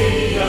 see